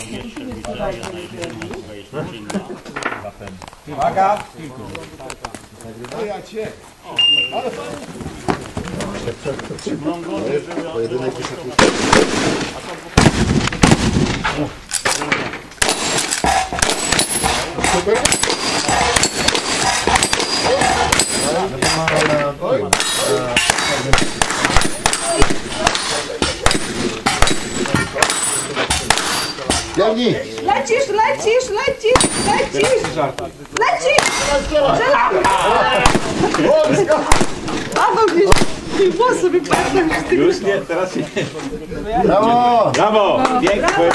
jeszcze wydaje na jedną osobę jest czynna. Uwaga! Mrągony, Ciągnij! Lecisz, lecisz, lecisz, lecisz! Lecisz! Paweł gdzieś włosy wypadną już z Już nie, teraz nie. Brawo! Brawo! Pięknie!